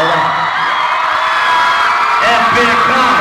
Olha lá. É pecado.